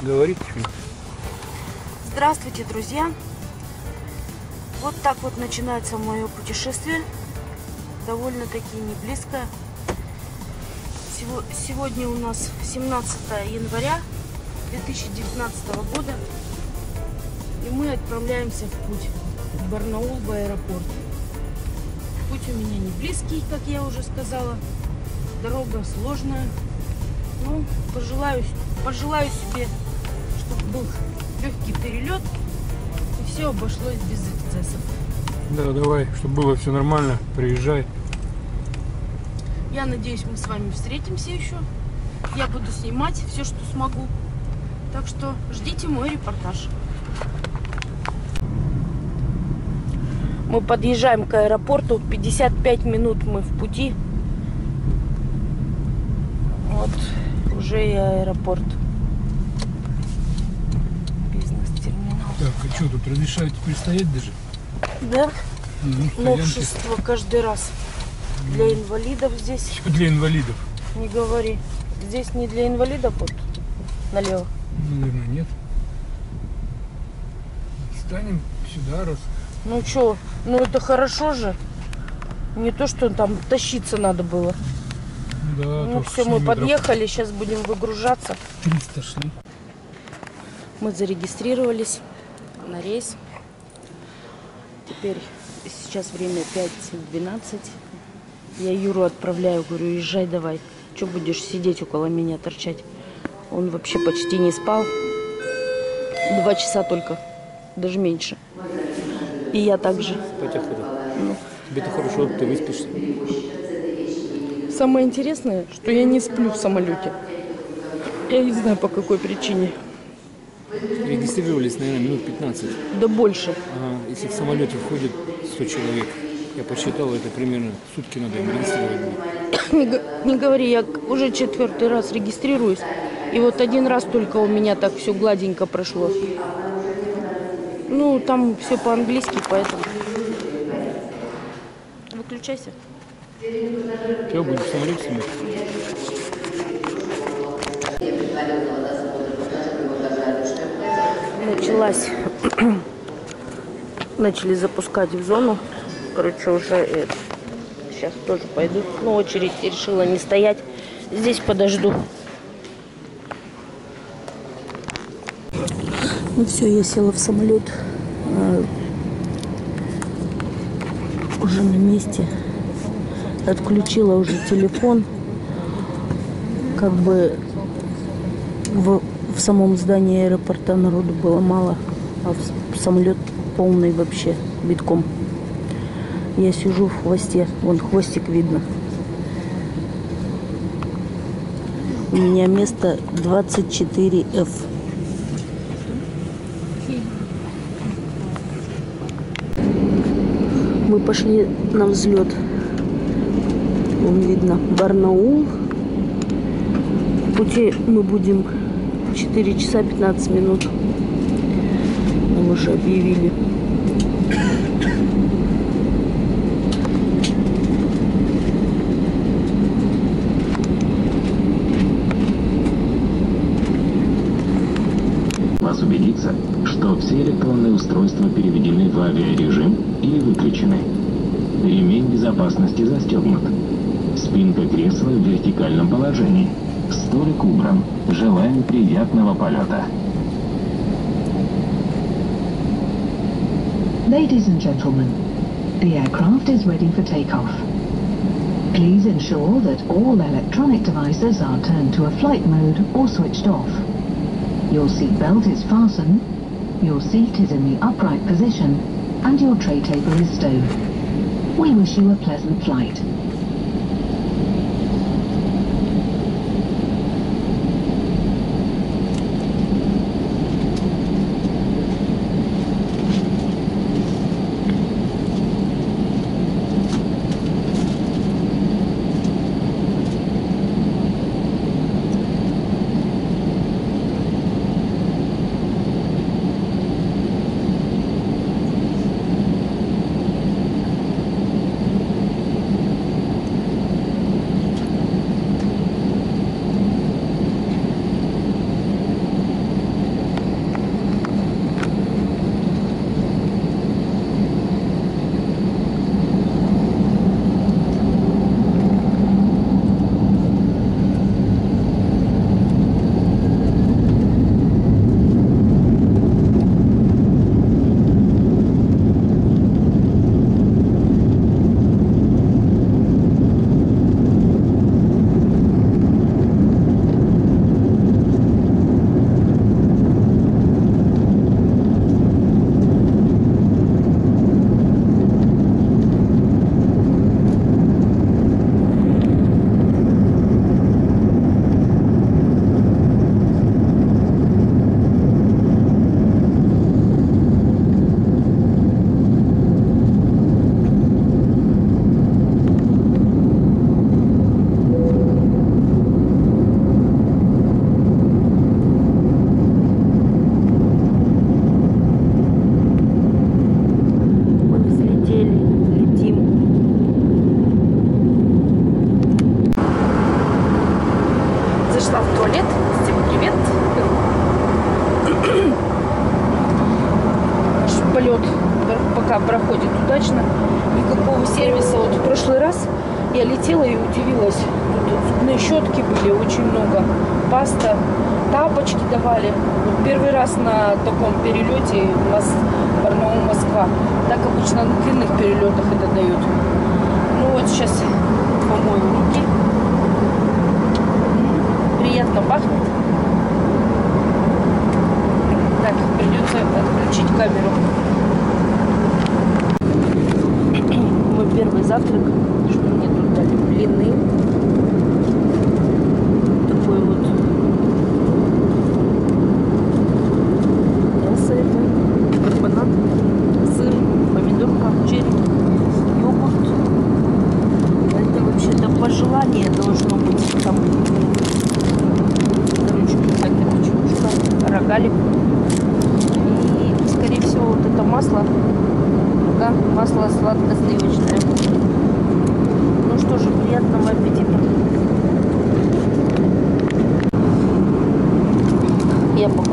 Говорите. Здравствуйте, друзья! Вот так вот начинается мое путешествие. Довольно-таки не близко. Сегодня у нас 17 января 2019 года. И мы отправляемся в путь в Барнаул в аэропорт. Путь у меня не близкий, как я уже сказала. Дорога сложная. Ну, пожелаю, пожелаю себе, был легкий перелет и все обошлось без эксцессов. Да, давай, чтобы было все нормально, приезжай. Я надеюсь, мы с вами встретимся еще. Я буду снимать все, что смогу. Так что ждите мой репортаж. Мы подъезжаем к аэропорту. 55 минут мы в пути. Вот уже и аэропорт. Бизнес-терминал. Так, а что, тут разрешают теперь стоять даже? Да. Ну, Новшество каждый раз. Для инвалидов здесь. Что для инвалидов? Не говори. Здесь не для инвалидов вот налево. Наверное, нет. Станем сюда раз. Ну что, ну это хорошо же. Не то, что там тащиться надо было. Да, ну все, мы метров. подъехали, сейчас будем выгружаться. 300 шли. Мы зарегистрировались на рейс. Теперь сейчас время 5.12. Я Юру отправляю, говорю, езжай давай. Что будешь сидеть около меня, торчать? Он вообще почти не спал. Два часа только, даже меньше. И я также. Спать охота. Ну. Тебе-то хорошо, ты выспишься. Самое интересное, что я не сплю в самолете. Я не знаю по какой причине. Регистрировались, наверное, минут 15. Да больше. Ага, если в самолете входит 100 человек, я посчитал, это примерно сутки надо им регистрировать. Не, не говори, я уже четвертый раз регистрируюсь. И вот один раз только у меня так все гладенько прошло. Ну, там все по-английски, поэтому. Выключайся. Все, будем в самолете снимать. Началась. Начали запускать в зону. Короче, уже э, сейчас тоже пойду. Ну, очередь решила не стоять. Здесь подожду. Ну все, я села в самолет. А, уже на месте. Отключила уже телефон. Как бы в, в самом здании аэропорта народу было мало, а в, самолет полный вообще битком. Я сижу в хвосте, вон хвостик видно. У меня место 24F. Мы пошли на взлет. Вон видно Барнаул. Пути мы будем 4 часа 15 минут. Нам уже объявили. Вас убедиться, что все электронные устройства переведены в авиарежим или выключены. Ремень безопасности застегнут. Спинка кресла в вертикальном положении. Столик убран. Желаем приятного полета. Ladies and gentlemen, the aircraft is ready for takeoff. Please ensure that all electronic devices are turned to a flight mode or switched off. Your seat belt is fastened, your seat is in the upright position, and your tray table is stowed. We wish you a pleasant flight.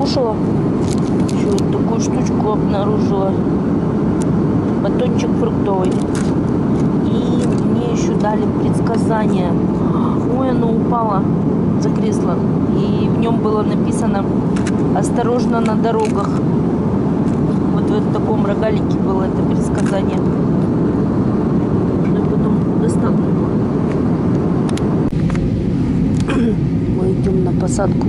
Покушала. Еще вот такую штучку обнаружила. Батончик фруктовый. И мне еще дали предсказание. Ой, оно упало за кресло. И в нем было написано «Осторожно на дорогах». Вот в таком рогалике было это предсказание. Я потом достану. Мы идем на посадку.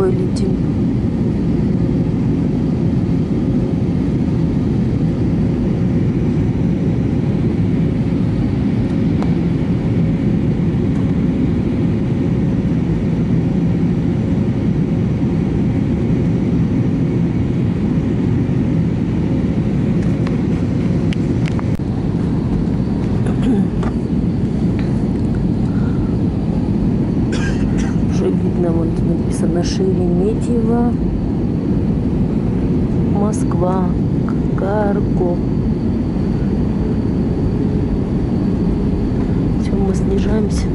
Над Москвой летим. Уже видно, вот написано Шереметьево, Москва, Карго. Все, мы снижаемся.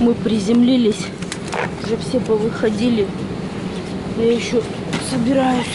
Мы приземлились, уже все повыходили. Я еще собираюсь.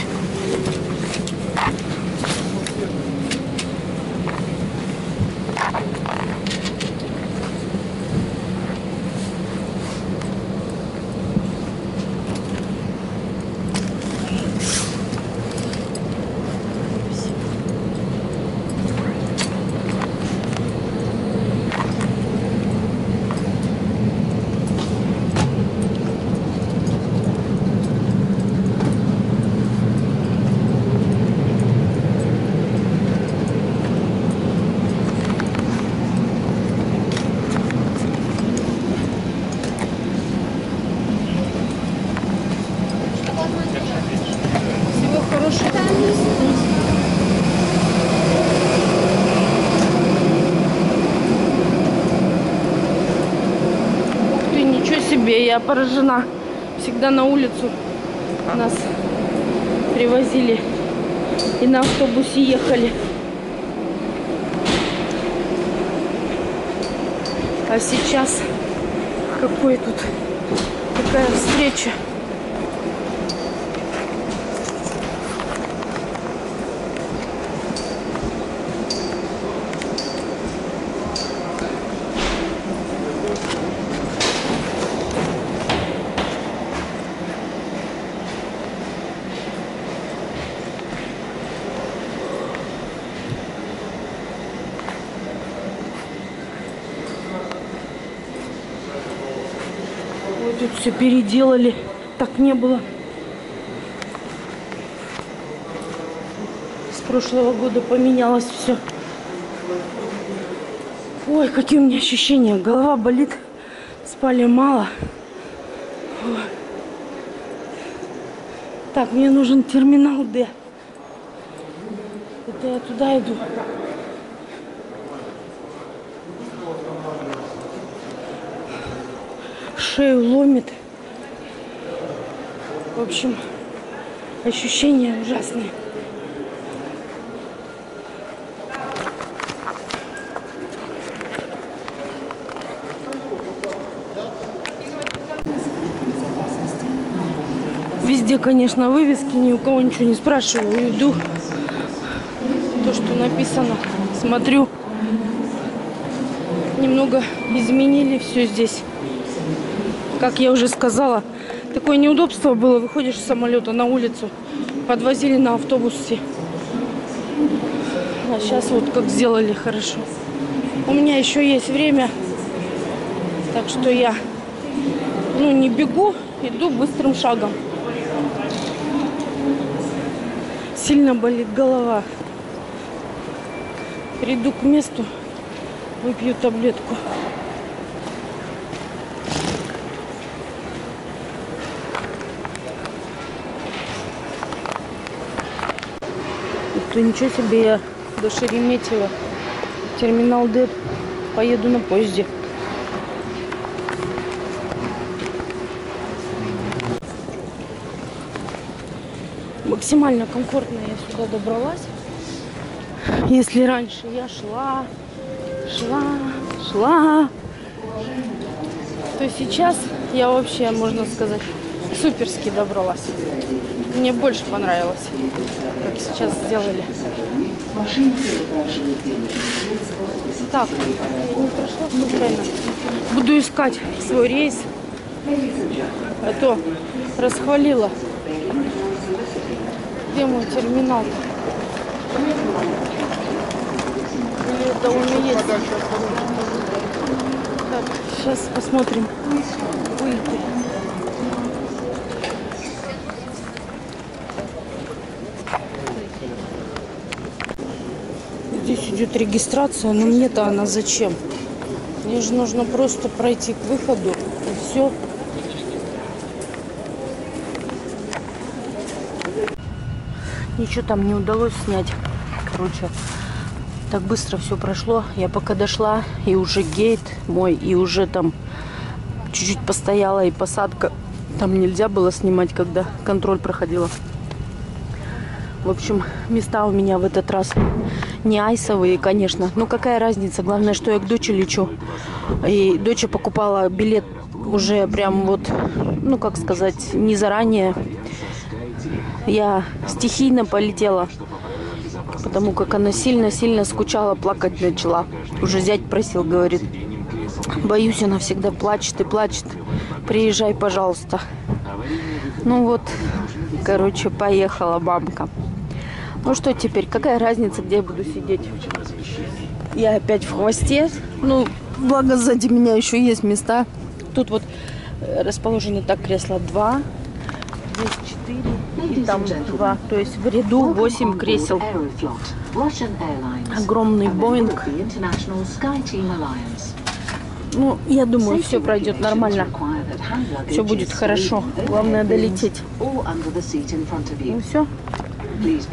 Всего хорошего. Ух ты, ничего себе, я поражена. Всегда на улицу нас привозили и на автобусе ехали. А сейчас какой тут такая встреча. все переделали. Так не было. С прошлого года поменялось все. Ой, какие у меня ощущения. Голова болит. Спали мало. Ой. Так, мне нужен терминал Д. Это я туда иду. Шею ломит. В общем, ощущения ужасные. Везде, конечно, вывески, ни у кого ничего не спрашиваю, иду. То, что написано, смотрю. Немного изменили все здесь. Как я уже сказала, такое неудобство было. Выходишь из самолета на улицу, подвозили на автобусе. А сейчас вот как сделали хорошо. У меня еще есть время, так что я ну, не бегу, иду быстрым шагом. Сильно болит голова. Приду к месту, выпью таблетку. То ничего себе, я до Шереметьево, терминал Д, поеду на поезде. Максимально комфортно я сюда добралась. Если раньше я шла, шла, шла, то сейчас я вообще, можно сказать, суперски добралась. Мне больше понравилось, как сейчас сделали. Так, случайно. Буду искать свой рейс. А то расхвалила. Где мой терминал? Или это он и есть? Так, сейчас посмотрим. Выйти. Идет регистрация, но мне-то она зачем? Мне же нужно просто пройти к выходу и все. Ничего там не удалось снять. Короче, так быстро все прошло. Я пока дошла, и уже гейт мой, и уже там чуть-чуть постояла, и посадка. Там нельзя было снимать, когда контроль проходила. В общем, места у меня в этот раз не айсовые, конечно. Ну, какая разница? Главное, что я к доче лечу. И доча покупала билет уже прям вот, ну, как сказать, не заранее. Я стихийно полетела, потому как она сильно-сильно скучала, плакать начала. Уже зять просил, говорит, боюсь, она всегда плачет и плачет. Приезжай, пожалуйста. Ну вот, короче, поехала бабка. Ну что теперь, какая разница, где я буду сидеть? Я опять в хвосте. Ну, благо сзади меня еще есть места. Тут вот э, расположены так кресла два, здесь четыре и там два. То есть в ряду восемь кресел. Огромный Боинг. Ну, я думаю, все пройдет нормально. Все будет хорошо. Главное долететь. Ну все.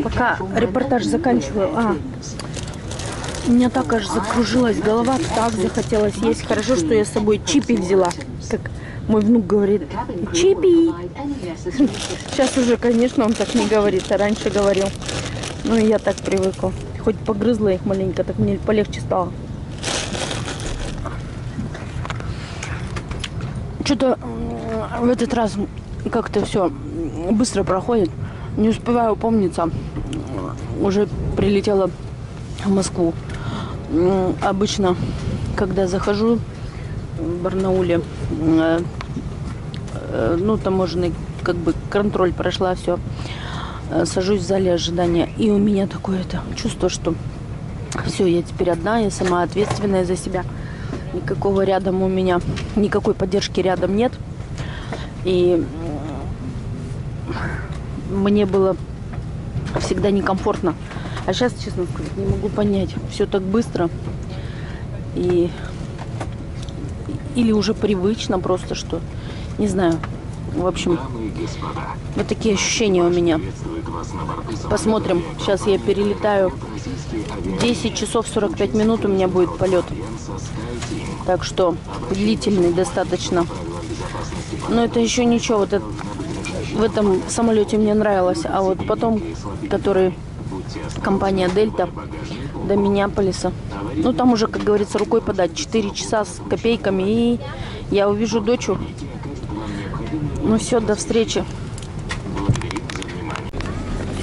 Пока репортаж заканчиваю. А, у меня так аж закружилась голова, так захотелось есть. Хорошо, что я с собой чипи взяла. Как мой внук говорит, чипи. Сейчас уже, конечно, он так не говорит, а раньше говорил. Ну я так привыкла. Хоть погрызла их маленько, так мне полегче стало. Что-то в этот раз как-то все быстро проходит. Не успеваю помниться. Уже прилетела в Москву. Обычно, когда захожу в Барнауле, э, э, ну, таможенный как бы контроль прошла, все. Сажусь в зале ожидания. И у меня такое это чувство, что все, я теперь одна, я сама ответственная за себя. Никакого рядом у меня, никакой поддержки рядом нет. И мне было всегда некомфортно. А сейчас, честно сказать, не могу понять. Все так быстро. И или уже привычно просто, что не знаю. В общем, вот такие ощущения у меня. Посмотрим. Сейчас я перелетаю. 10 часов 45 минут у меня будет полет. Так что длительный достаточно. Но это еще ничего. Вот это- в этом самолете мне нравилось. А вот потом, который компания Дельта до Миннеаполиса. Ну, там уже, как говорится, рукой подать. 4 часа с копейками. И я увижу дочу. Ну все, до встречи.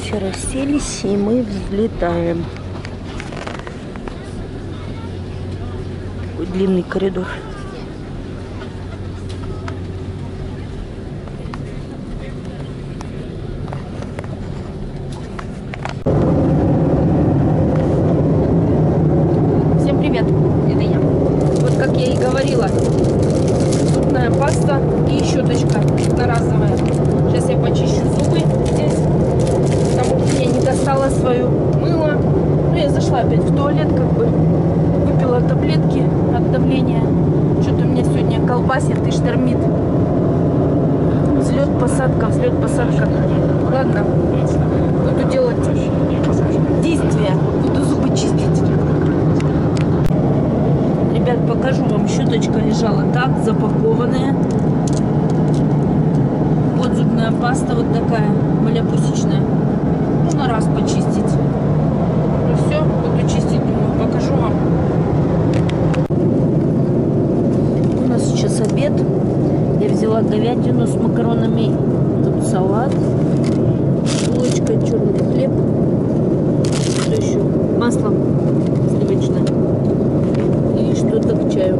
Все расселись, и мы взлетаем. Такой длинный коридор. Всем привет, это я. Вот как я и говорила, зубная паста и щеточка одноразовая. Сейчас я почищу зубы здесь, потому что я не достала свое мыло. Ну, я зашла опять в туалет, как бы выпила таблетки от давления. Что-то у меня сегодня колбасит и штормит. Взлет, посадка, взлет, посадка. Ладно, буду делать действия, буду зубы чистить. Ребят, покажу вам. Щеточка лежала так, запакованная. Вот зубная паста вот такая, маляпусечная. Ну, на раз почистить. Ну все, буду чистить, думаю, покажу вам. У нас сейчас обед. Я взяла говядину с макаронами. Тут салат. Булочка, черный хлеб. Что еще? Масло сливочное и что-то к чаю.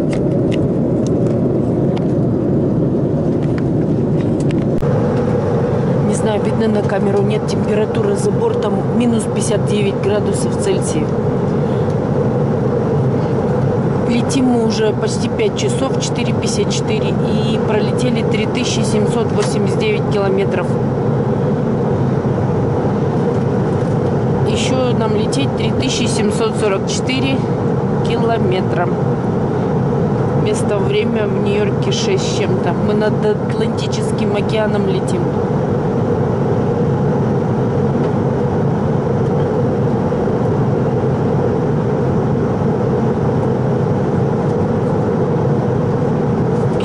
Не знаю, видно на камеру, нет температуры за бортом минус 59 градусов Цельсия. Летим мы уже почти 5 часов, 4.54 и пролетели 3789 километров. Еще нам лететь 3744 километра. Место время в Нью-Йорке 6 с чем-то. Мы над Атлантическим океаном летим.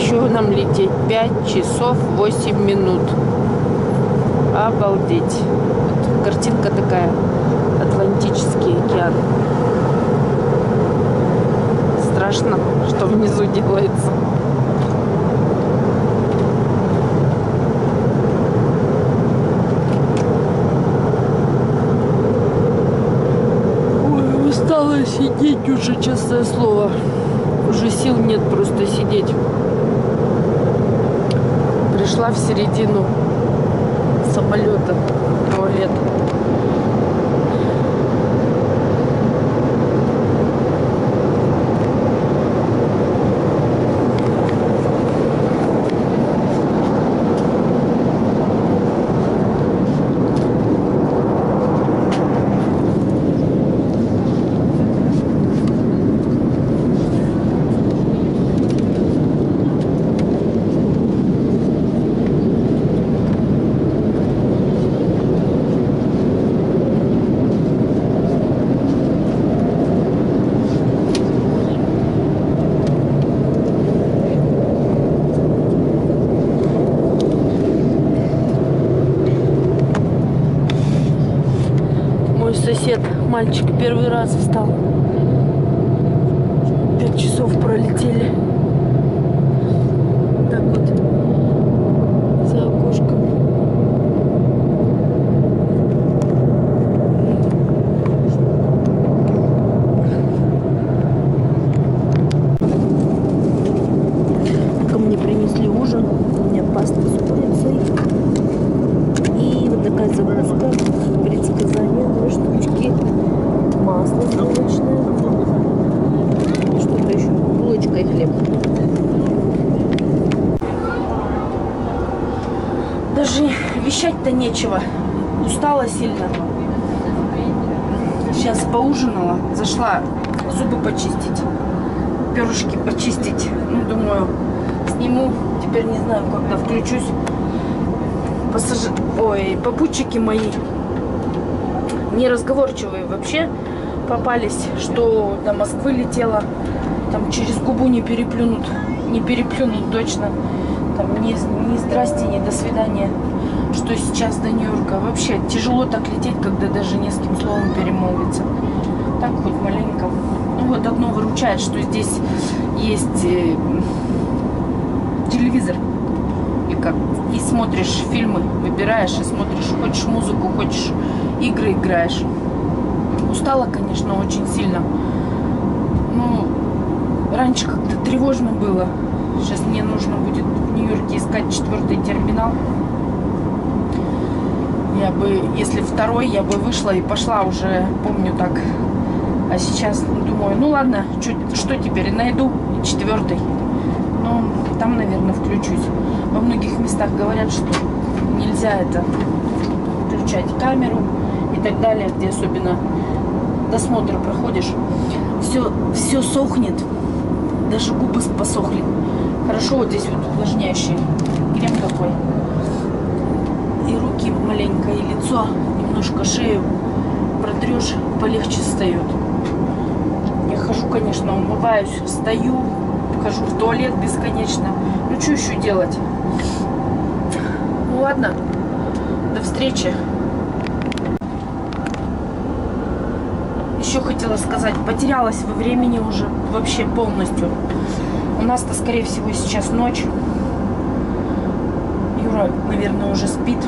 Еще нам лететь 5 часов 8 минут. Обалдеть. Вот картинка такая. Атлантический океан. Страшно, что внизу делается. Ой, сидеть уже, честное слово. Уже сил нет просто сидеть. Пришла в середину самолета туалет. Мой сосед, мальчик, первый раз встал. Пять часов пролетели. Так вот. За окошком. Ко мне принесли ужин. У меня паста с курицей. И вот такая загрузка, предсказания, две штучки, масло сливочное, и что-то еще, булочка и хлеб. Даже вещать-то нечего, устала сильно. Сейчас поужинала, зашла зубы почистить, перышки почистить. Ну, думаю, сниму, теперь не знаю, когда включусь пассажир... Ой, попутчики мои неразговорчивые вообще попались, что до Москвы летела, там через губу не переплюнут, не переплюнут точно, там ни, ни здрасте, ни до свидания, что сейчас до Нью-Йорка. Вообще тяжело так лететь, когда даже не с кем словом перемолвиться. Так хоть маленько. Ну вот одно выручает, что здесь есть э, телевизор. Как и смотришь фильмы, выбираешь и смотришь, хочешь музыку, хочешь игры играешь. Устала, конечно, очень сильно. Ну, раньше как-то тревожно было. Сейчас мне нужно будет в Нью-Йорке искать четвертый терминал. Я бы, если второй, я бы вышла и пошла уже, помню так. А сейчас думаю, ну ладно, чё, что теперь, найду четвертый. Ну, там, наверное, включусь. Во многих местах говорят, что нельзя это включать камеру и так далее, где особенно досмотр проходишь. Все, все сохнет, даже губы посохли. Хорошо вот здесь вот увлажняющий крем такой. И руки маленько, и лицо, немножко шею протрешь, полегче встает. Я хожу, конечно, умываюсь, встаю, хожу в туалет бесконечно. Ну, что еще делать? Ладно. До встречи. Еще хотела сказать, потерялась во времени уже вообще полностью. У нас-то, скорее всего, сейчас ночь. Юра, наверное, уже спит.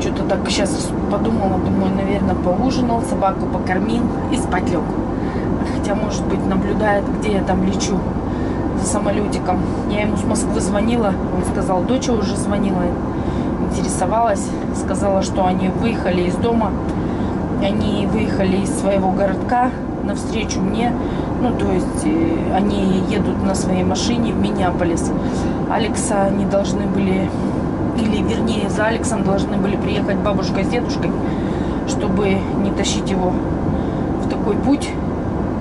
Что-то так сейчас подумала, думаю, наверное, поужинал, собаку покормил и спать лег. Хотя, может быть, наблюдает, где я там лечу самолетиком. Я ему с Москвы звонила, он сказал, доча уже звонила, интересовалась, сказала, что они выехали из дома, они выехали из своего городка навстречу мне, ну, то есть э, они едут на своей машине в Миннеаполис. Алекса они должны были, или вернее, за Алексом должны были приехать бабушка с дедушкой, чтобы не тащить его в такой путь,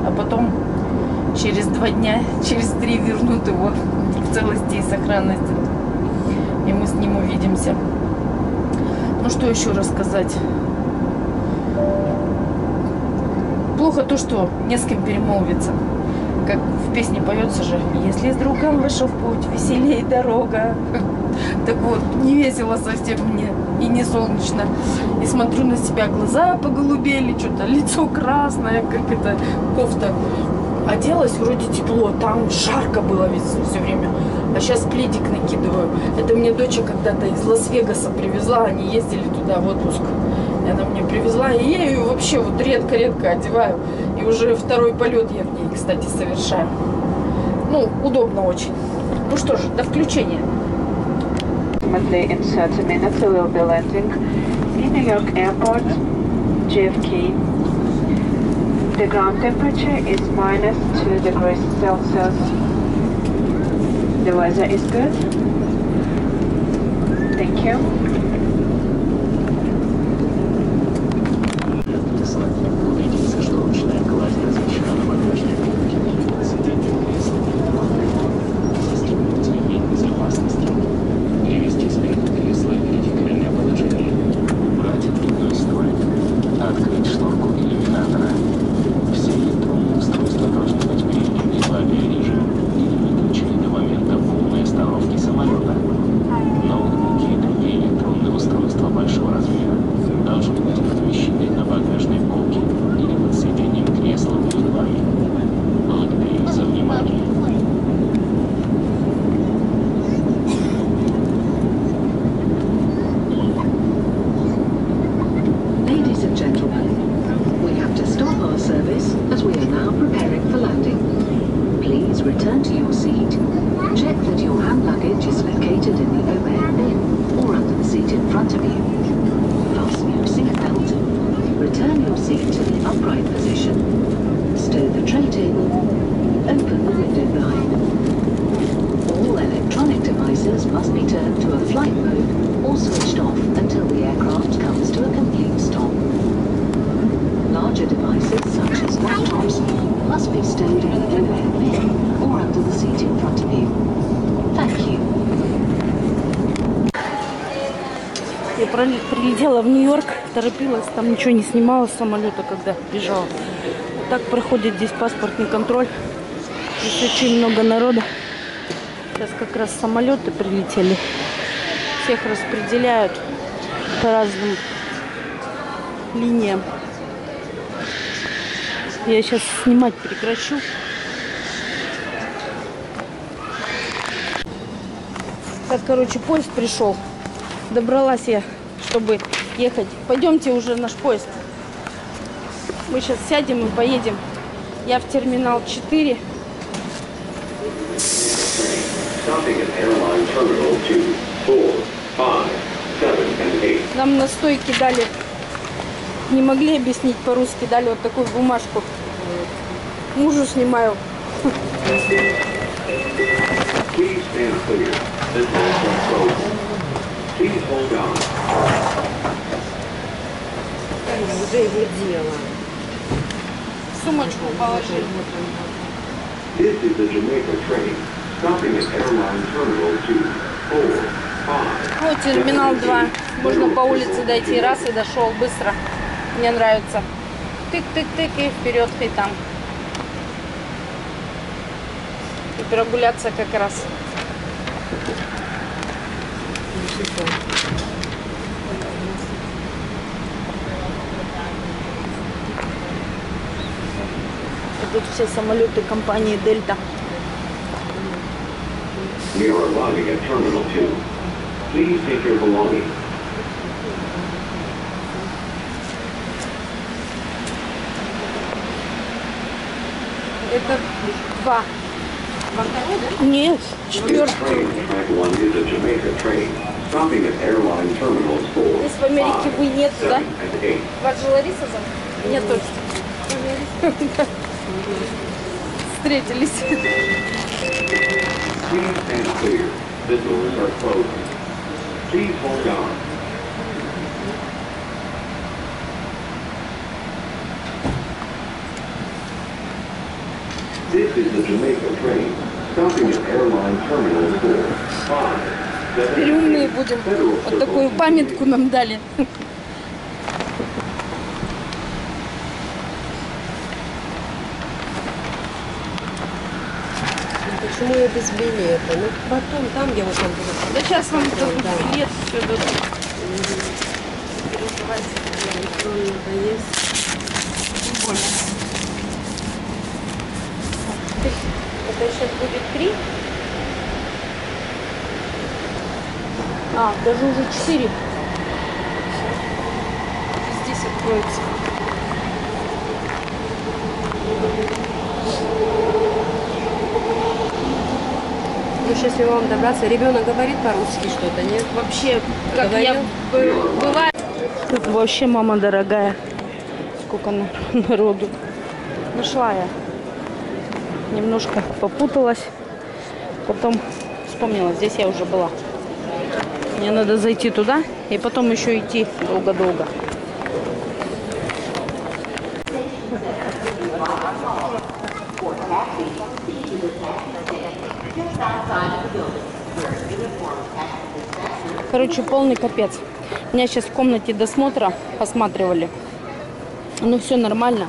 а потом через два дня, через три вернут его в целости и сохранности. И мы с ним увидимся. Ну что еще рассказать? Плохо то, что не с кем перемолвиться. Как в песне поется же, если с другом вышел в путь, веселей дорога. Так вот, не весело совсем мне и не солнечно. И смотрю на себя, глаза поголубели, что-то лицо красное, как это кофта. Оделась, вроде тепло, там жарко было все время. А сейчас пледик накидываю. Это мне доча когда-то из Лас-Вегаса привезла, они ездили туда в отпуск. И она мне привезла, и я ее вообще вот редко-редко одеваю. И уже второй полет я в ней, кстати, совершаю. Ну, удобно очень. Ну что же, до включения. Approximately in 30 minutes we will be landing in New York Airport, JFK. The ground temperature is minus 2 degrees Celsius. The weather is good. Thank you. Open the window blind. All electronic devices must be turned to a flight mode or switched off until the aircraft comes to a complete stop. Larger devices such as laptops must be stowed in the overhead bin or under the seat in front of you. Thank you. Я прол- прилетела в Нью-Йорк, торопилась, там ничего не снимала с самолета, когда бежала. Так проходит здесь паспортный контроль. Здесь очень много народа. Сейчас как раз самолеты прилетели. Всех распределяют по разным линиям. Я сейчас снимать прекращу. Так, короче, поезд пришел. Добралась я, чтобы ехать. Пойдемте уже наш поезд. Мы сейчас сядем и поедем. Я в терминал 4. Stopping at airline terminal 2, 4, 5, 7, and 8. Нам на стойке дали, не могли объяснить по-русски, дали вот такую бумажку. Мужу снимаю. Please. Уже его дело. Сумочку положили. This is the Jamaica train. Stopping at airline terminal 2, 4, 5. Вот терминал 2. Можно по улице дойти. Раз и дошел быстро. Мне нравится. Тык-тык-тык и вперед и там. И прогуляться как раз. И Тут все самолеты компании Дельта. We are arriving at terminal 2. Please take your belongings. Это два. Нет, четвертый. train, track 1, is a Jamaica train. Stopping at airline terminals 4, Здесь в Америке вы нет, 7, да? and 8. Вас же Лариса зовут? Нет, точно. Встретились. This is the Jamaica train. Stopping at airline terminal 4, 5, 7, Теперь умные будем. Вот такую памятку нам дали. Почему я без билета? Ну, потом, там я вот там буду. Да сейчас вам дадут да. билет, все дадут. Электронно-то есть. Это сейчас будет три. А, даже уже четыре. Здесь откроется. Я вам добраться. Ребенок говорит по-русски что-то, нет? Вообще, как я Говорил? б- бывает. Тут вообще мама дорогая. Сколько на- народу. Нашла я. Немножко попуталась. Потом вспомнила, здесь я уже была. Мне надо зайти туда и потом еще идти долго-долго. Короче, полный капец. Меня сейчас в комнате досмотра осматривали. Ну, все нормально.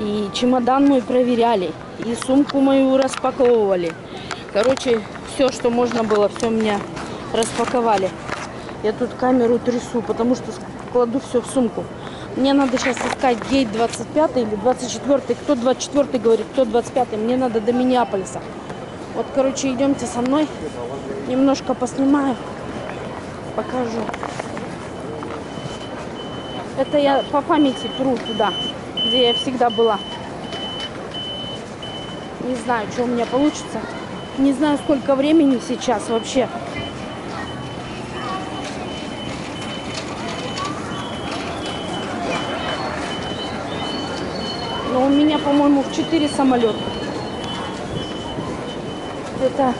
И чемодан мой проверяли. И сумку мою распаковывали. Короче, все, что можно было, все меня распаковали. Я тут камеру трясу, потому что кладу все в сумку. Мне надо сейчас искать гейт 25 или 24. Кто 24 говорит, кто 25. Мне надо до Миннеаполиса. Вот, короче, идемте со мной. Немножко поснимаю. Покажу. Это я по памяти тру туда, где я всегда была. Не знаю, что у меня получится. Не знаю, сколько времени сейчас вообще. Но у меня, по-моему, в 4 самолета. Это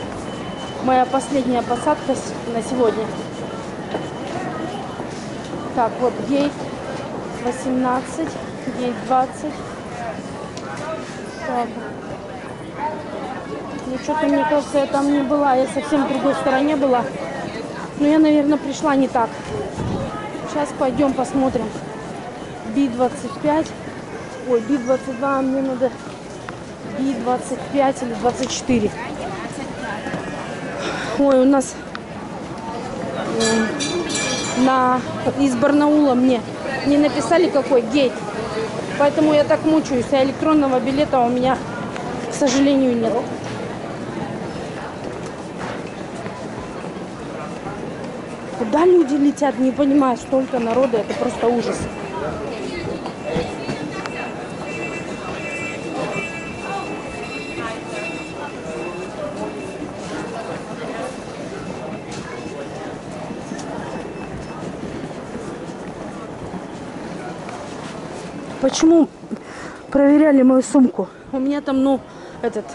моя последняя посадка на сегодня. Так, вот гейт 18, гейт 20. Так. Ну, что-то, мне кажется, я там не была. Я совсем в другой стороне была. Но я, наверное, пришла не так. Сейчас пойдем посмотрим. Би-25. Ой, Би-22, а мне надо Би-25 или 24. Ой, у нас на, из Барнаула мне не написали, какой гейт. Поэтому я так мучаюсь, а электронного билета у меня, к сожалению, нет. Куда люди летят, не понимаю, столько народа, это просто ужас. Почему проверяли мою сумку? У меня там, ну, этот,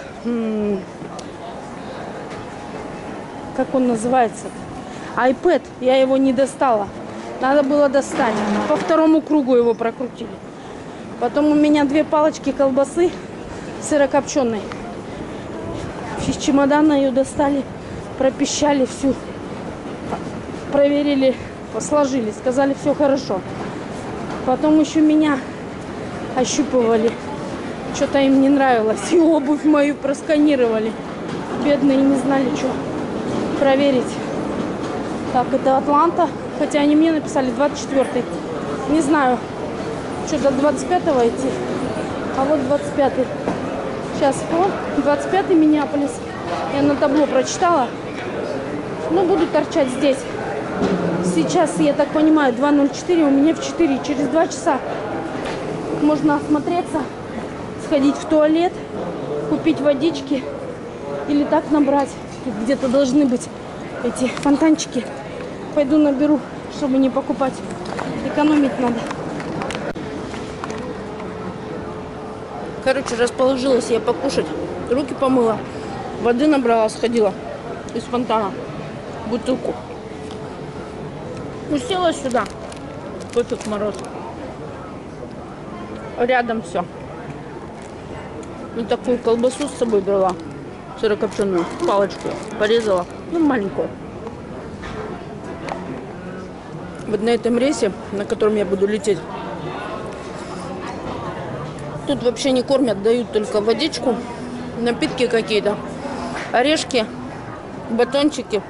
как он называется? iPad. Я его не достала. Надо было достать. По второму кругу его прокрутили. Потом у меня две палочки колбасы сырокопченой. Из чемодана ее достали, пропищали всю. Проверили, сложили, сказали, все хорошо. Потом еще меня ощупывали. Что-то им не нравилось. И обувь мою просканировали. Бедные не знали, что проверить. Так, это Атланта. Хотя они мне написали 24 Не знаю, что до 25 идти. А вот 25 Сейчас, о, 25 Миннеаполис. Я на табло прочитала. Ну, буду торчать здесь. Сейчас, я так понимаю, 2.04, у меня в 4. Через 2 часа можно осмотреться, сходить в туалет, купить водички или так набрать. Где-то должны быть эти фонтанчики. Пойду наберу, чтобы не покупать. Экономить надо. Короче, расположилась я покушать. Руки помыла. Воды набрала, сходила из фонтана. Бутылку. Уселась сюда. Пофиг мороз. Рядом все. Ну, такую колбасу с собой брала. Сырокопченую. Палочку. Порезала. Ну, маленькую. Вот на этом рейсе, на котором я буду лететь, тут вообще не кормят, дают только водичку, напитки какие-то, орешки, батончики.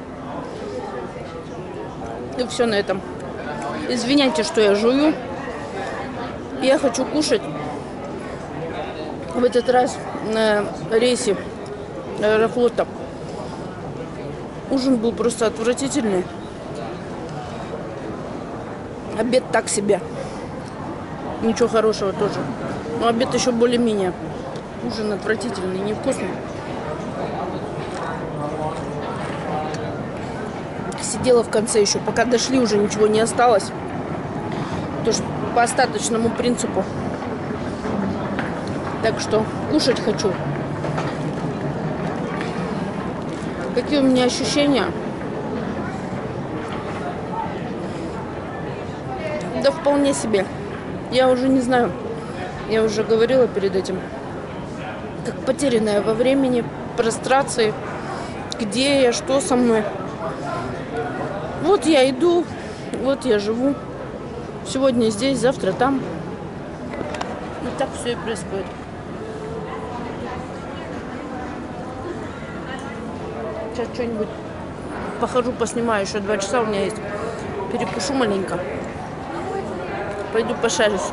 И все на этом. Извиняйте, что я жую. Я хочу кушать. В этот раз на рейсе аэрофлота ужин был просто отвратительный. Обед так себе. Ничего хорошего тоже. Но обед еще более-менее. Ужин отвратительный, невкусный. Сидела в конце еще. Пока дошли, уже ничего не осталось. По остаточному принципу. Так что кушать хочу. Какие у меня ощущения? Да вполне себе. Я уже не знаю. Я уже говорила перед этим. Как потерянная во времени, прострации. Где я, что со мной. Вот я иду, вот я живу. Сегодня здесь, завтра там. И так все и происходит. Сейчас что-нибудь похожу, поснимаю. Еще два часа у меня есть. Перекушу маленько. Пойду пошарюсь.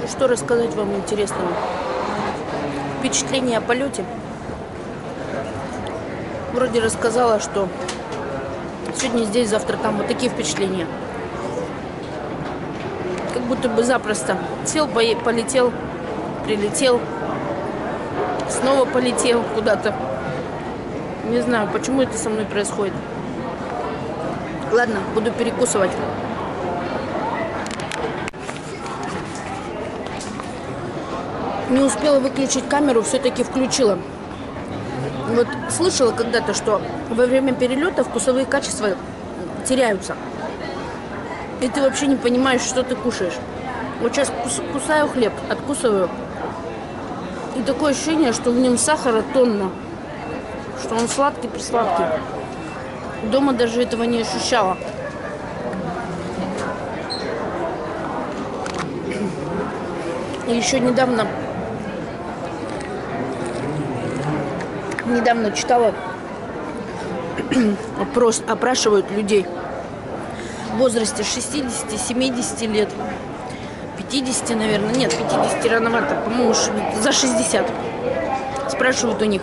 Ну что рассказать вам интересного? Впечатление о полете. Вроде рассказала, что сегодня здесь, завтра там. Вот такие впечатления. Как будто бы запросто. Сел, полетел, прилетел, снова полетел куда-то. Не знаю, почему это со мной происходит. Ладно, буду перекусывать. Не успела выключить камеру, все-таки включила. Вот слышала когда-то, что во время перелета вкусовые качества теряются. И ты вообще не понимаешь, что ты кушаешь. Вот сейчас кус- кусаю хлеб, откусываю. И такое ощущение, что в нем сахара тонна. Что он сладкий, присладкий. Дома даже этого не ощущала. И еще недавно недавно читала, опрос, опрашивают людей в возрасте 60-70 лет. 50, наверное. Нет, 50 рановато. По-моему, за 60. Спрашивают у них.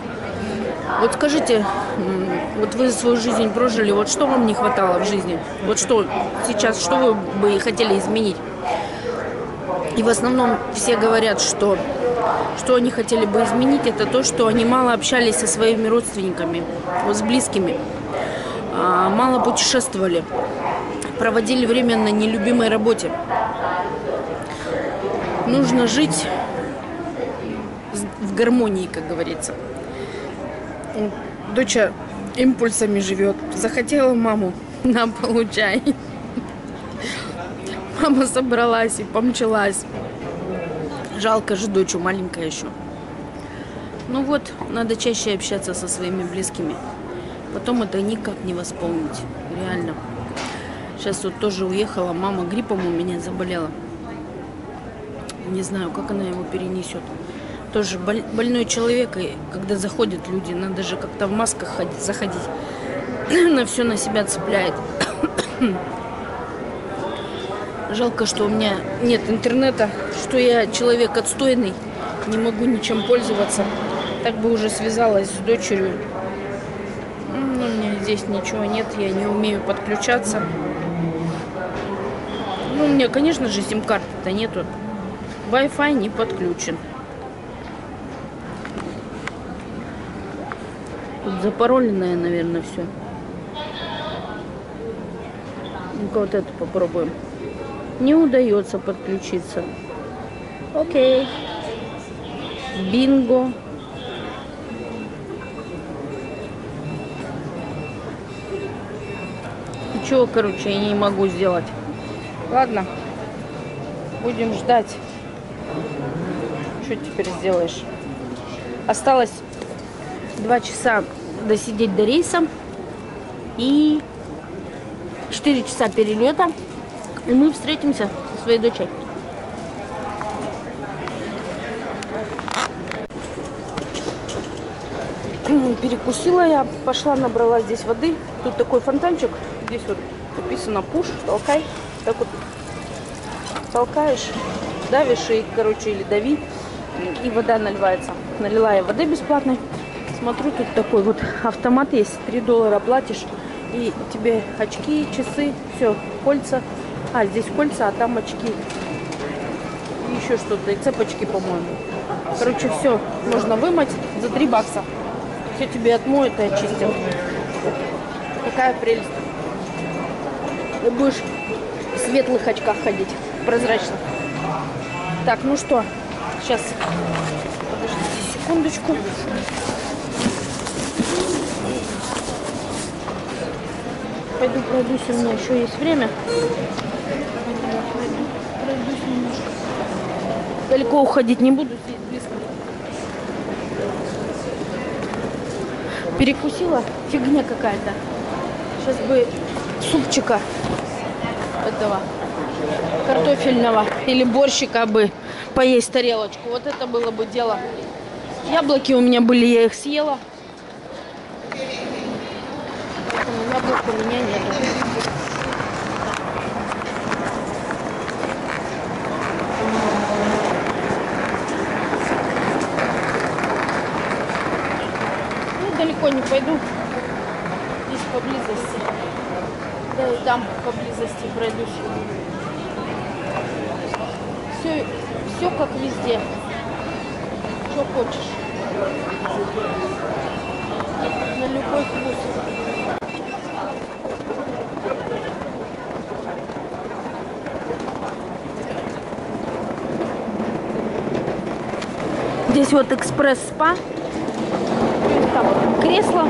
Вот скажите, вот вы свою жизнь прожили, вот что вам не хватало в жизни? Вот что сейчас, что вы бы хотели изменить? И в основном все говорят, что что они хотели бы изменить, это то, что они мало общались со своими родственниками, вот с близкими, а, мало путешествовали, проводили время на нелюбимой работе. Нужно жить в гармонии, как говорится. Доча импульсами живет. Захотела маму, на, получай. Мама собралась и помчалась. Жалко же дочу, маленькая еще. Ну вот, надо чаще общаться со своими близкими. Потом это никак не восполнить. Реально. Сейчас вот тоже уехала, мама гриппом у меня заболела. Не знаю, как она его перенесет. Тоже боль- больной человек, и когда заходят люди, надо же как-то в масках ходить, заходить. На все на себя цепляет. Жалко, что у меня нет интернета, что я человек отстойный, не могу ничем пользоваться. Так бы уже связалась с дочерью. Ну, у меня здесь ничего нет, я не умею подключаться. Ну, у меня, конечно же, сим-карты-то нету. Wi-Fi не подключен. Тут запароленное, наверное, все. Ну-ка вот это попробуем. Не удается подключиться. Окей. Бинго. Ничего, короче, я не могу сделать. Ладно. Будем ждать. Что теперь сделаешь? Осталось два часа досидеть до рейса. И 4 часа перелета. И мы встретимся со своей дочерью. Перекусила я, пошла набрала здесь воды. Тут такой фонтанчик. Здесь вот написано пуш, толкай. Так вот толкаешь, давишь и, короче, или дави. И вода наливается. Налила я воды бесплатной. Смотрю, тут такой вот автомат есть. 3 доллара платишь. И тебе очки, часы, все, кольца. А, здесь кольца, а там очки. И еще что-то. И цепочки, по-моему. Короче, все можно вымыть за 3 бакса. Все тебе отмоют и очистят. Какая прелесть. И будешь в светлых очках ходить, прозрачных. Так, ну что, сейчас, подождите секундочку. Пойду пройдусь, у меня еще есть время. Пойду, пойду, пройдусь немножко. Далеко уходить не буду, здесь близко. Перекусила, фигня какая-то. Сейчас бы супчика этого картофельного или борщика бы поесть тарелочку. Вот это было бы дело. Яблоки у меня были, я их съела. Поэтому яблок у меня нет. Ну, далеко не пойду. Здесь поблизости. Да и там поблизости пройдусь. Все, все как везде. Что хочешь. На любой вкус. Здесь вот экспресс-спа. Кресла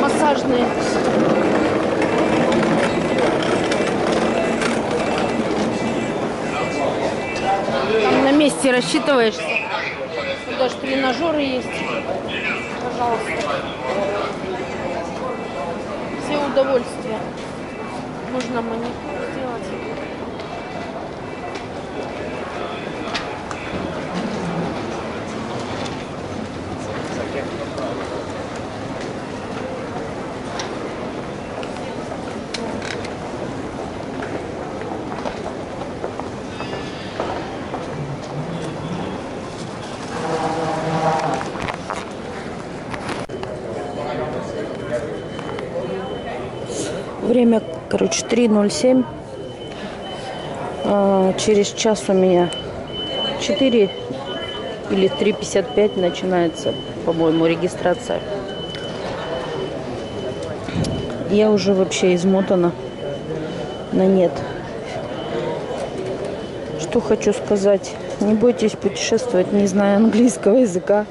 массажные. Там на месте рассчитываешься. Тут даже тренажеры есть. Пожалуйста. Все удовольствия. Можно маникюр сделать. Время, короче, 3.07. А, Через час у меня 4 или 3.55 начинается, по-моему, регистрация. Я уже вообще измотана на нет. Что хочу сказать. Не бойтесь путешествовать, не зная английского языка.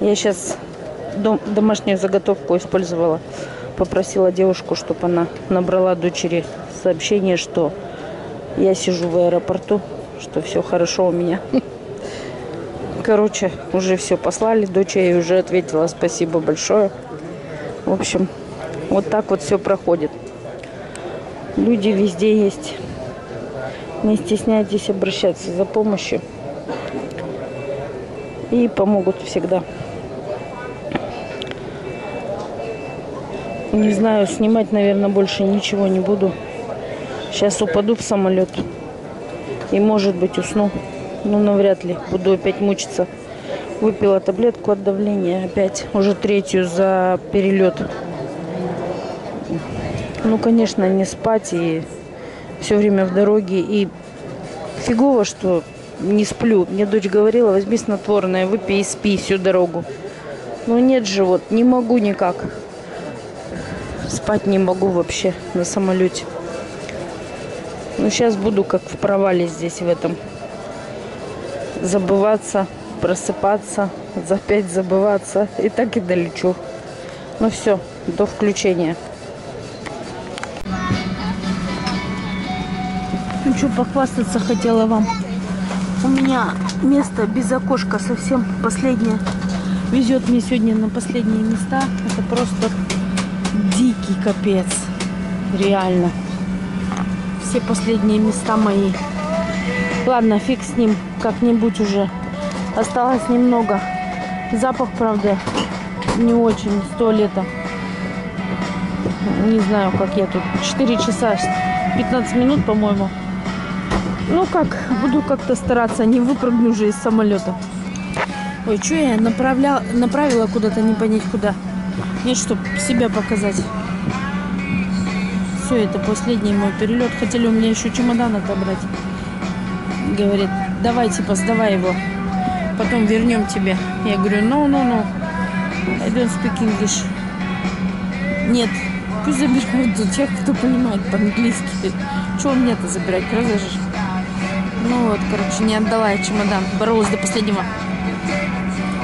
Я сейчас дом, домашнюю заготовку использовала. Попросила девушку, чтобы она набрала дочери сообщение, что я сижу в аэропорту, что все хорошо у меня. Короче, уже все послали. Дочь ей уже ответила спасибо большое. В общем, вот так вот все проходит. Люди везде есть. Не стесняйтесь обращаться за помощью. И помогут всегда. Не знаю, снимать, наверное, больше ничего не буду. Сейчас упаду в самолет. И, может быть, усну. Ну, навряд ли. Буду опять мучиться. Выпила таблетку от давления опять. Уже третью за перелет. Ну, конечно, не спать и все время в дороге. И фигово, что не сплю. Мне дочь говорила, возьми снотворное, выпей и спи всю дорогу. Но нет же, вот, не могу никак. Спать не могу вообще на самолете. Ну, сейчас буду как в провале здесь, в этом. Забываться, просыпаться, опять забываться. И так и долечу. Ну все, до включения. Ну что, похвастаться хотела вам. У меня место без окошка совсем последнее. Везет мне сегодня на последние места. Это просто дикий капец. Реально. Все последние места мои. Ладно, фиг с ним. Как-нибудь уже. Осталось немного. Запах, правда, не очень. Сто лета. Не знаю, как я тут. 4 часа 15 минут, по-моему. Ну как, буду как-то стараться, не выпрыгну уже из самолета. Ой, что я направляла, направила куда-то, не понять куда. Нет, чтобы себя показать. Все, это последний мой перелет. Хотели у меня еще чемодан отобрать. Говорит, давай, типа, сдавай его. Потом вернем тебе. Я говорю, no, no, no. I don't speak English. Нет, пусть заберут у тех, кто понимает по-английски. Чего мне-то забирать, же? Ну вот, короче, не отдала я чемодан. Боролась до последнего.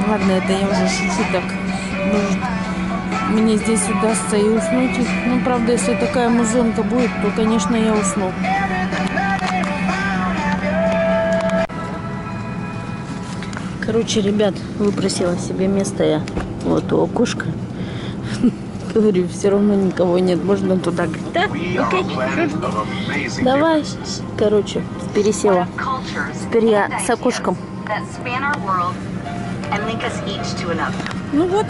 Ладно, это я уже шучу так. Может, мне здесь удастся и уснуть. Ну, правда, если такая музонка будет, то, конечно, я усну. Короче, ребят, выпросила себе место я вот у окошка. Говорю, все равно никого нет, можно туда. Да, окей, sure. давай. Короче, пересела. Теперь я с окошком. that span our world and link us each to another. Ну вот,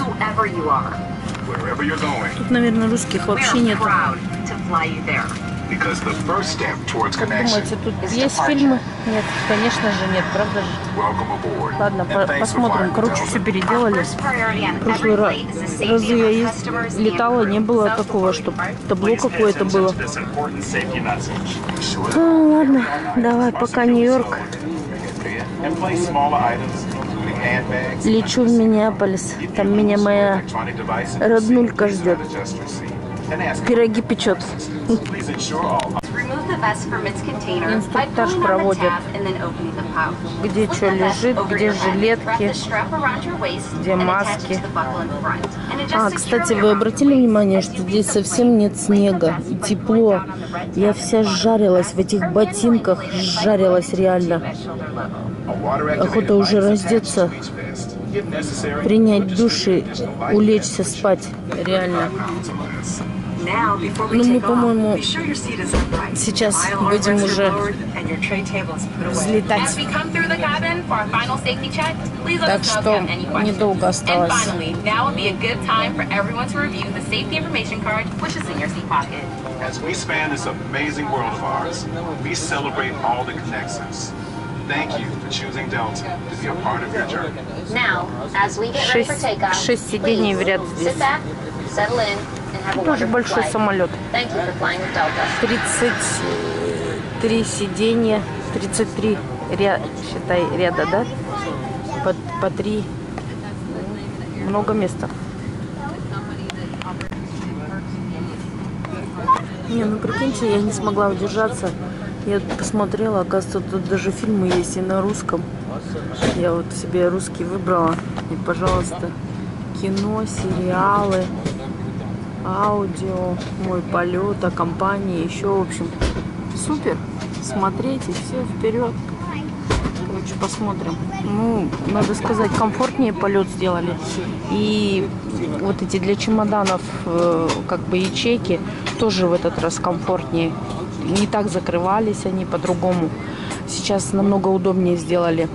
Тут, наверное, русских we вообще are нет. proud to fly you there. because the first step towards Как connection. думаете, тут есть фильмы? Нет, конечно же нет, правда же? Ладно, по- посмотрим. Короче, все переделали. On прошлый every ра- flight is the safety разы я летала, не было такого, чтобы табло какое-то было. Ну, ладно, давай, пока Нью-Йорк. And place smaller items, including handbags, Лечу в Миннеаполис. Там меня моя роднулька ждет. Пироги печет. Инструктаж проводят. Где что лежит, где жилетки. где маски. А, кстати, вы обратили внимание, что здесь совсем нет снега тепло. Я вся сжарилась в этих ботинках, сжарилась реально. Охота уже раздеться, принять душ и улечься спать. Реально. Ну, мы, по-моему, сейчас будем уже взлетать. Так что недолго осталось. As we span this amazing world of ours, we celebrate all. Thank you for choosing Delta to be a part of your journey. Now, as we get ready for takeoff, шесть сидений в ряд здесь. sit back, settle in, Тоже большой самолет. Thank you for flying with Delta. 33 сиденья, 33 ря- считай, ряда, да? По, по три. Много места. Не, ну прикиньте, я не смогла удержаться. Я посмотрела, оказывается, тут даже фильмы есть и на русском. Я вот себе русский выбрала. И, пожалуйста, кино, сериалы, аудио, мой полет, о компании, еще, в общем, супер. Смотрите, все, вперед. Короче, посмотрим. Ну, надо сказать, комфортнее полет сделали. И вот эти для чемоданов, э, как бы ячейки, тоже в этот раз комфортнее. Не так закрывались они по-другому. Сейчас намного удобнее сделали.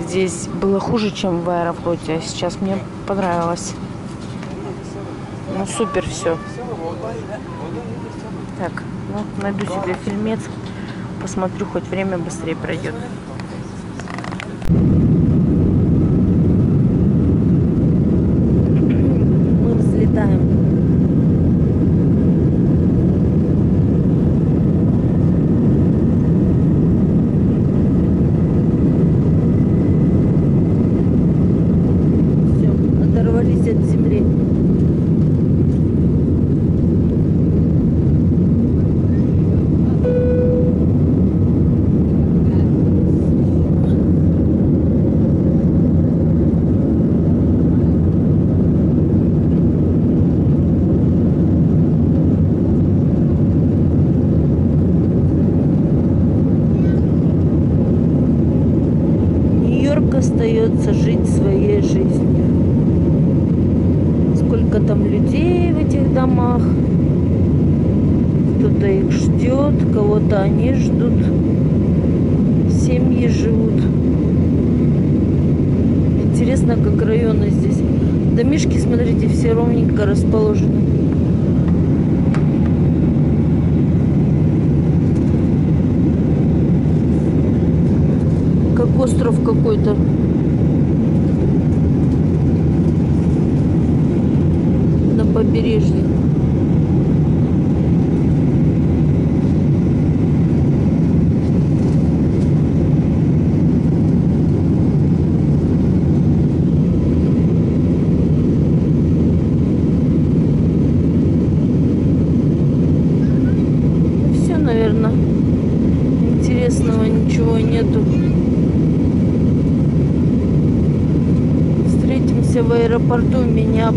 Здесь было хуже, чем в аэрофлоте, а сейчас мне понравилось. Ну, супер все. Так, ну, найду себе фильмец. Посмотрю, хоть время быстрее пройдет.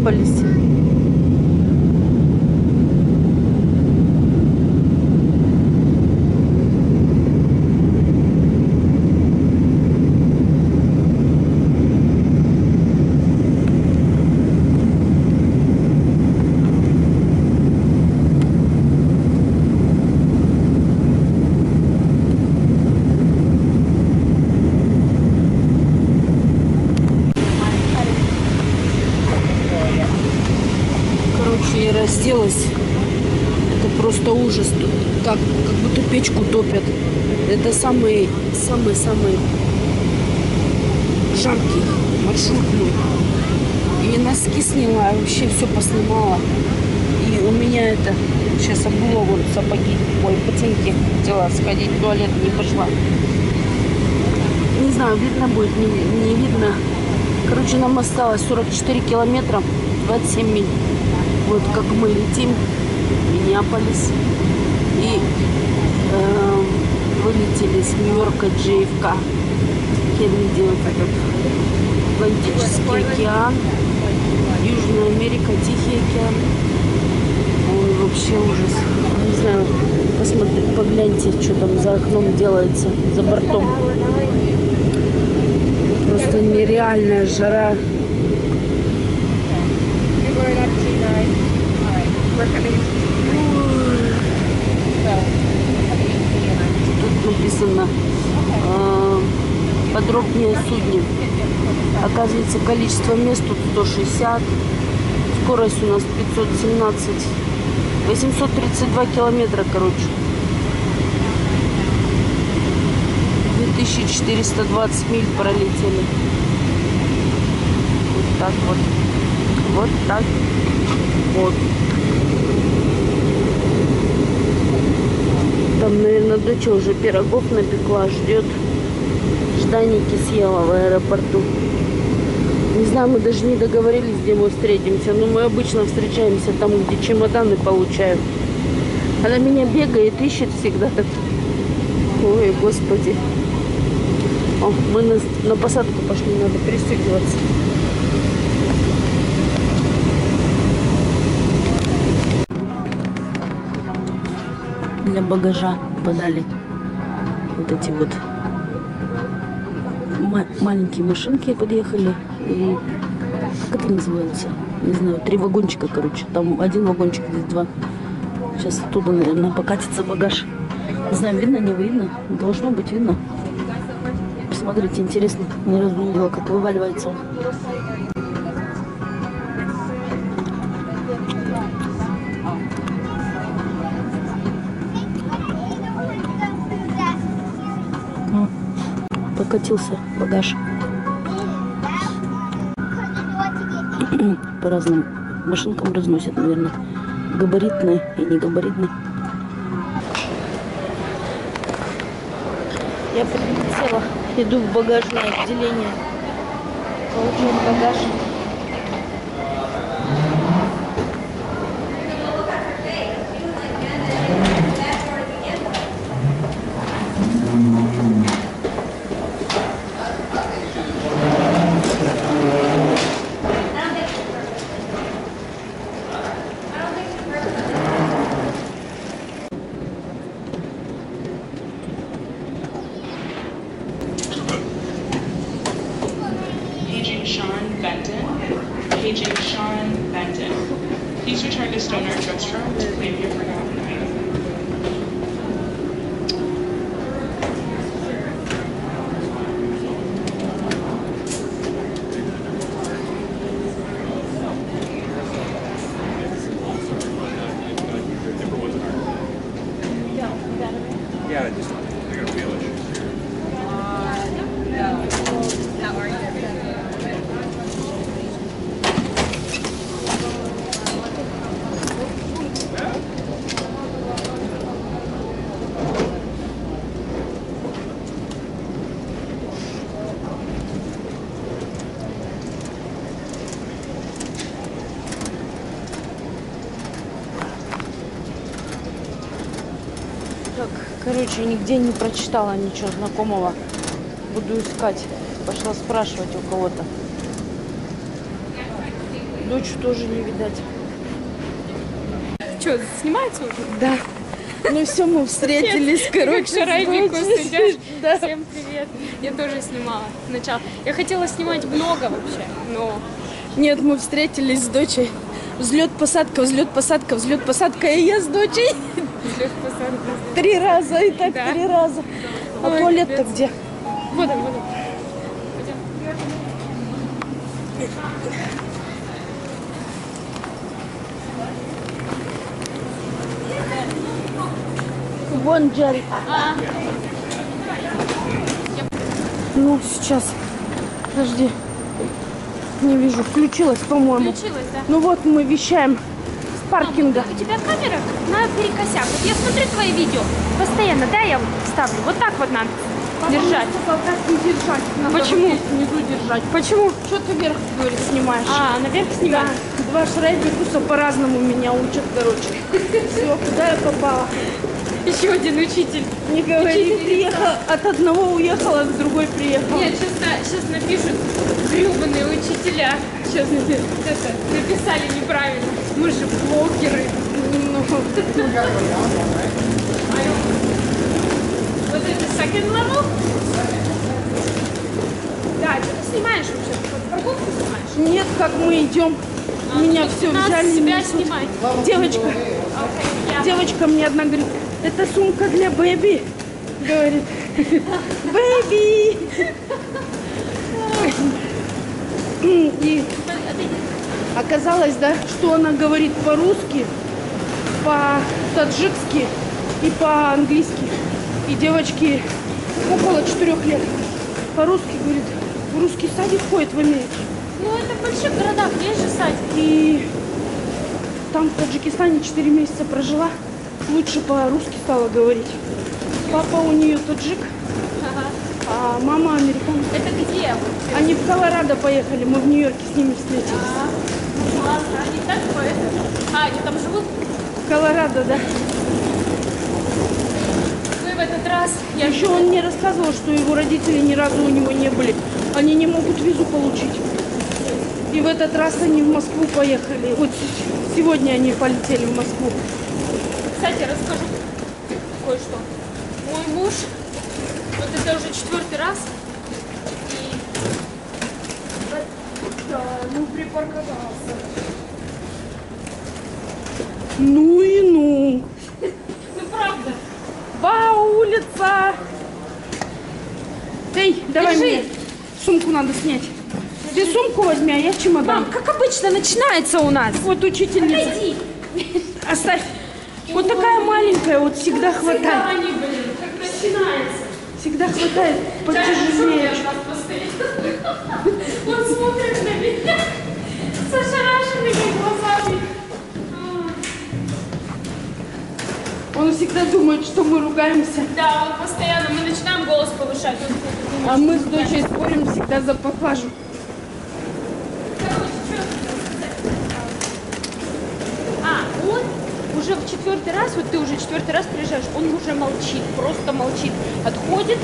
В Миннеаполисе. Короче, я разделась. Это просто ужас. Тут так, как будто печку топят. Это самый, самый, самый жаркий маршрут мой. И носки сняла, и вообще все поснимала. И у меня это, сейчас обула вот сапоги, ой, ботинки. Хотела сходить в туалет, не пошла. Не знаю, видно будет, не, не видно. Короче, нам осталось 44 километра, 27 миль. Вот как мы летим в Миннеаполис. И э, вылетели с Нью-Йорка JFK. Кеннеди, вот этот Атлантический океан, Южная Америка, Тихий океан. Ой, вообще ужас. Не знаю, посмотрите, погляньте, что там за окном делается, за бортом. Просто нереальная жара. Тут написано э, подробнее о судне. Оказывается, количество мест тут 160 скорость у нас 517, 832 километра, короче. 2420 миль пролетели. Вот так вот. Вот так вот. Там, наверное, дочь уже пирогов напекла, ждет. Жданики съела в аэропорту. Не знаю, мы даже не договорились, где мы встретимся. Но мы обычно встречаемся там, где чемоданы получают. Она меня бегает, ищет всегда так. Ой, господи. О, мы на, на посадку пошли, надо пристегиваться. Для багажа подали вот эти вот маленькие машинки подъехали. И как это называется? Не знаю, три вагончика, короче. Там один вагончик, здесь два. Сейчас оттуда, наверное, покатится багаж. Не знаю, видно, не видно. Должно быть видно. Посмотрите, интересно. Ни разу не видела, как вываливается он. Покатился багаж. По разным машинкам разносят, наверное. Габаритные и негабаритные. Я прилетела, иду в багажное отделение. Получать багаж. That's from the Vancouver короче, нигде не прочитала ничего знакомого. Буду искать. Пошла спрашивать у кого-то. Дочь тоже не видать. Что, снимается уже? Да. Ну все, мы встретились, короче. Да. Всем привет. Я тоже снимала сначала. Я хотела снимать много вообще, но Нет, мы встретились с дочей. Взлет, посадка, взлет, посадка, взлет, посадка, и я с дочей. Три раза, и так Да. три раза. А туалет-то где? Вот он, вот он. Вон Джарик. Ну, сейчас. Подожди. Не вижу. Включилась, по-моему. Включилась, да? Ну вот мы вещаем паркинга. У тебя камера на перекосяк. Вот я смотрю твои видео постоянно, да, я вот ставлю. Вот так вот надо держать. Как не держать? Надо Почему? вот внизу держать. Почему? Что ты вверх, говорит, снимаешь? А, наверх Да, снимаешь? два шрайбикуса по-разному меня учат, короче. Все, куда я попала? Еще один учитель. Не говори, Учитель приехала, от одного уехала, к другой приехала. Нет, сейчас, сейчас напишут гребаные учителя. Сейчас это, написали неправильно. Мы же блогеры. Ну, Вот это second level? Да, ты снимаешь вообще? Парковку снимаешь? Нет, как мы идем. Меня все взяли. себя снимать. Девочка, Окей, я. девочка мне одна говорит, это сумка для бэби. Говорит, бэби. И оказалось, да, что она говорит по-русски, по-таджикски и по-английски. И девочки около четырех лет по-русски говорит, в русский садик ходит в Америке. Ну, это в больших городах, есть же садик. И там в Таджикистане 4 месяца прожила. Лучше по-русски стала говорить. Папа у нее таджик, Ага. а мама американка. Это где? Они в Колорадо поехали, мы в Нью-Йорке с ними встретились. А, ну ладно, они так по это. А, они там живут? В Колорадо, да. Ну и в этот раз я Еще он мне рассказывал, что его родители ни разу у него не были. Они не могут визу получить. И в этот раз они в Москву поехали. Вот сегодня они полетели в Москву. Кстати, расскажу кое-что. Мой муж, вот это уже четвертый раз, и да, ну припарковался. Ну и ну. Ну правда. Вау, улица. Эй, давай Держи. мне. Сумку надо снять. Ты сумку возьми, а я чемодан. Мам, как обычно начинается у нас. Вот учительница. Отойди. Оставь. Вот такая маленькая, вот всегда хватает. Цыгане, блин, как начинается. Всегда хватает потяжелее. Он смотрит на меня с ошарашенными глазами. Он всегда думает, что мы ругаемся. Да, он постоянно, мы начинаем голос повышать. Он А мы с дочей спорим всегда за поклажу. Короче, что А, он уже в четвертый раз, вот ты уже четвертый раз приезжаешь, он уже молчит, просто молчит. Отходит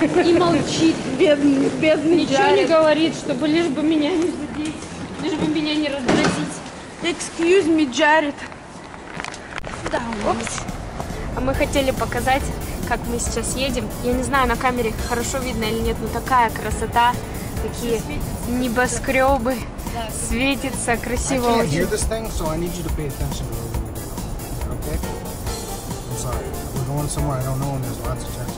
и молчит. Бедный, бедный Ничего Джаред. не говорит, чтобы лишь бы меня не задеть, лишь бы меня не раздразить. Excuse me, Джаред. Да, Опс. А мы хотели показать, как мы сейчас едем. Я не знаю, на камере хорошо видно или нет, но такая красота, такие небоскребы, светится I красиво can't очень. hear this thing, so I need you to pay attention going. Somewhere I don't know, and there's lots of Jackson.